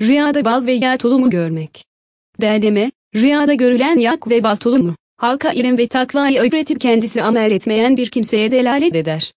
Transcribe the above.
Rüyada bal ve yağ tulumu görmek. Derleme, rüyada görülen yak ve bal tulumu, halka ilim ve takvayı öğretip kendisi amel etmeyen bir kimseye delalet eder.